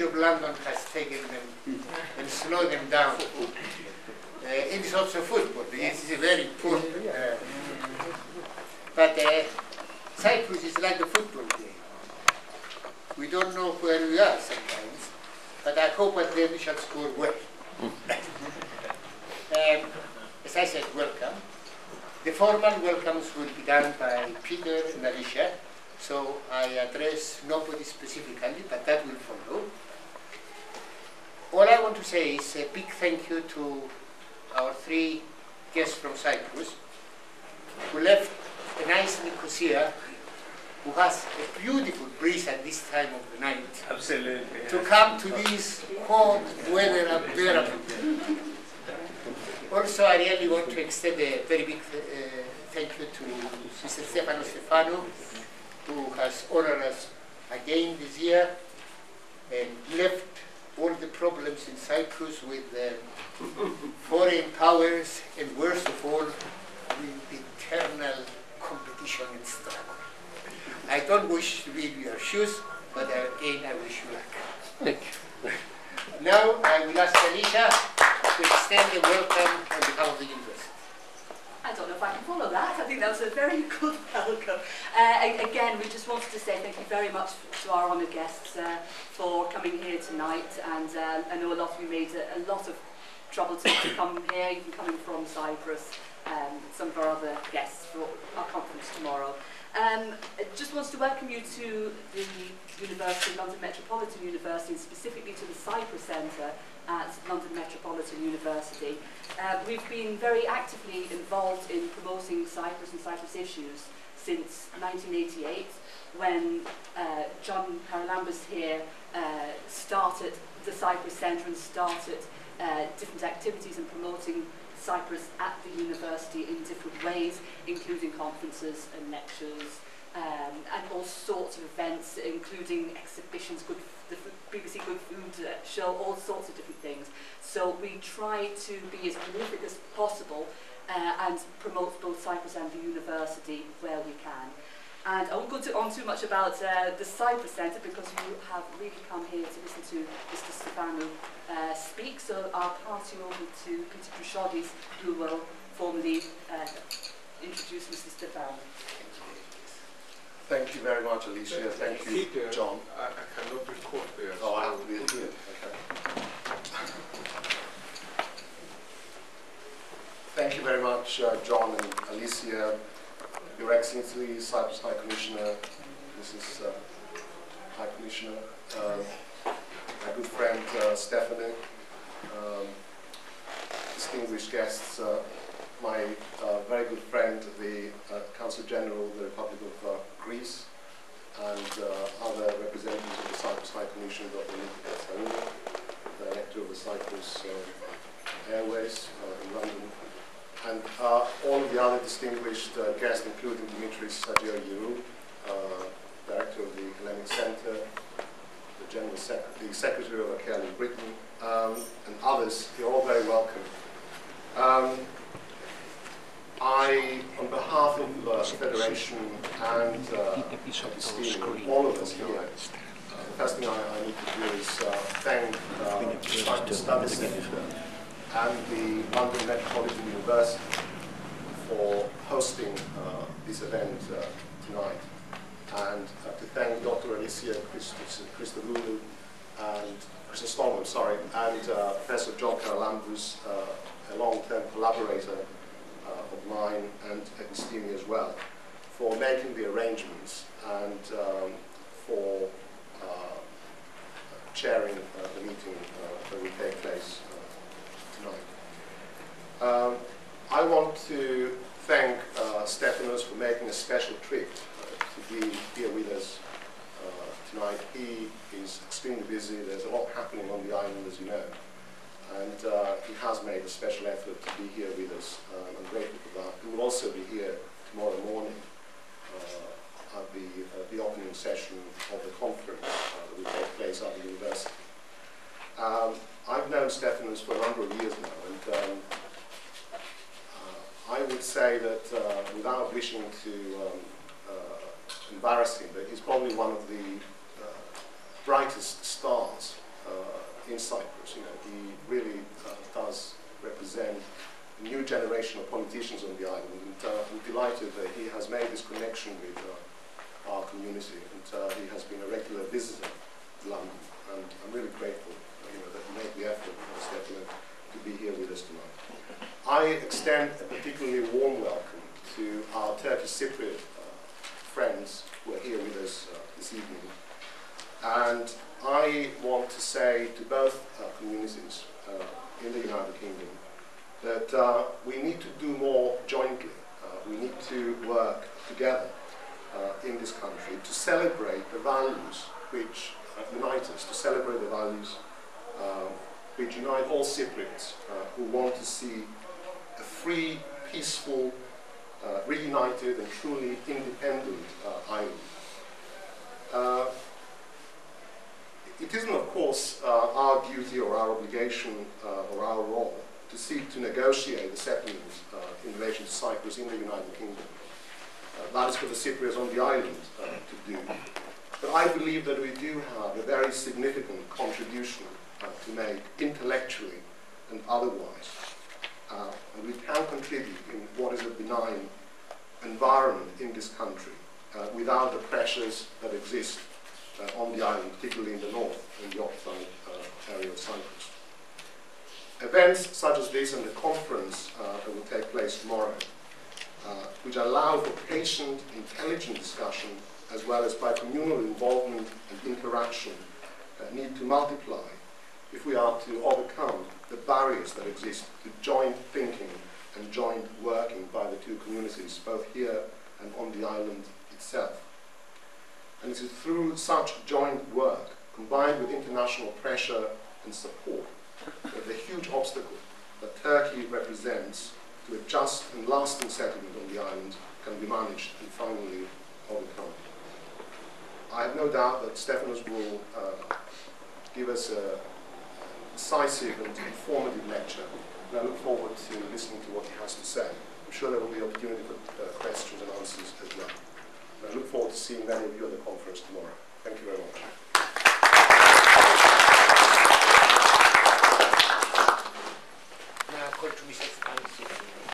of London has taken them and slowed them down. Uh, it is also football. This is a very important. Uh, but uh, Cyprus is like a football game. We don't know where we are sometimes, but I hope that we shall score well. um, as I said, welcome. The formal welcomes will be done by Peter and Alicia, so I address nobody specifically, but that will follow. All I want to say is a big thank you to our three guests from Cyprus, who left a nice Nicosia, who has a beautiful breeze at this time of the night. Absolutely. To come to this hot weather unbearable. Also, I really want to extend a very big uh, thank you to Mr. Stefano Stefanou, who has honored us again this year and left all the problems in Cyprus with uh, foreign powers and worst of all with eternal competition and struggle. I don't wish to be in your shoes, called welcome. Uh, again, we just wanted to say thank you very much to our honoured guests uh, for coming here tonight. And uh, I know a lot of you made a, a lot of trouble to, to come here, even coming from Cyprus. Um, some of our other guests for our conference tomorrow. Um, I just wants to welcome you to the University, London Metropolitan University, and specifically to the Cyprus Centre at London Metropolitan University. Uh, we've been very actively involved in promoting Cyprus and Cyprus issues since 1988, when uh, John Paralambas here uh, started the Cyprus Centre and started uh, different activities in promoting Cyprus at the university in different ways, including conferences and lectures um, and all sorts of events, including exhibitions, good the BBC Good Food uh, show, all sorts of different things. So we try to be as prolific as possible uh, and promote both Cyprus and the university where we can. And I won't go to, on too much about uh, the Cyprus Centre because you have really come here to listen to Mr. Stefanou uh, speak. So I'll pass you over to Peter Droussiotis who will formally uh, introduce Mr. Stefanou. Thank you very much, Alicia. Thank you, Peter, John. I, I cannot record there. Oh, I so- have to be here. Okay. Thank you very much, uh, John and Alicia, Your Excellency, Cyprus High Commissioner, Mrs. Uh, High Commissioner, um, my good friend uh, Stephanie, um, distinguished guests, uh, my uh, very good friend, the uh, Consul General of the Republic of uh, Greece, and other representatives of the Cyprus High Commission, Dr. Katsarouni, Director of the Cyprus Airways in London, and uh, all of the other distinguished uh, guests, including Dimitris Sagiorgiou, uh, Director of the Hellenic Center, the General Sec- the Secretary of AKEL in Britain, um, and others. You're all very welcome. Um, I, on behalf of uh, the Federation and uh, Episteme, all of us here, uh, the first thing I, I need to do is thank the Cyprus Studies Centre and the London Metropolitan University for hosting uh, this event uh, tonight. And uh, to thank Dr. Alicia Christ- Christodoulou and Chrysostomou, sorry, and uh, Professor John Charalambous, uh, a long-term collaborator uh, of mine and Episteme as well, for making the arrangements and um, for chairing the meeting that will take place. Um, I want to thank uh, Stephanos for making a special trip uh, to be here with us uh, tonight. He is extremely busy. There's a lot happening on the island, as you know. And uh, he has made a special effort to be here with us. Um, I'm grateful for that. He will also be here tomorrow morning uh, at the, uh, the opening session of the conference uh, that will take place at the university. Um, I've known Stephanos for a number of years say that uh, without wishing to um, uh, embarrass him, that he's probably one of the uh, brightest stars uh, in Cyprus. You know, he really uh, does represent a new generation of politicians on the island, and I'm delighted that he has made this connection with our community, and he has been a regular visitor to London, and I'm really grateful, you know, that he made the effort, Stefano, to be here with us tonight. I extend particularly warm welcome to our Turkish Cypriot uh, friends who are here with us uh, this evening. And I want to say to both uh, communities in the United Kingdom that we need to do more jointly. We need to work together in this country to celebrate the values which unite us, to celebrate the values uh, which unite all Cypriots uh, who want to see free, peaceful, uh, reunited and truly independent uh, island. Uh, it isn't, of course, uh, our duty or our obligation uh, or our role to seek to negotiate the settlement in relation to Cyprus in the United Kingdom. That is for the Cypriots on the island to do. But I believe that we do have a very significant contribution to make intellectually and otherwise. Uh, and we can contribute in what is a benign environment in this country uh, without the pressures that exist uh, on the island, particularly in the north, in the occupied uh, area of Cyprus. Events such as this and the conference uh, that will take place tomorrow, uh, which allow for patient, intelligent discussion as well as bi-communal involvement and interaction, need to multiply if we are to overcome the barriers that exist to joint thinking and joint working by the two communities, both here and on the island itself. And it is through such joint work, combined with international pressure and support, that the huge obstacle that Turkey represents to a just and lasting settlement on the island can be managed and finally overcome. I have no doubt that Stephanos will uh, give us a incisive and informative lecture, and I look forward to listening to what he has to say. I'm sure there will be opportunity for uh, questions and answers as well. And I look forward to seeing many of you at the conference tomorrow. Thank you very much.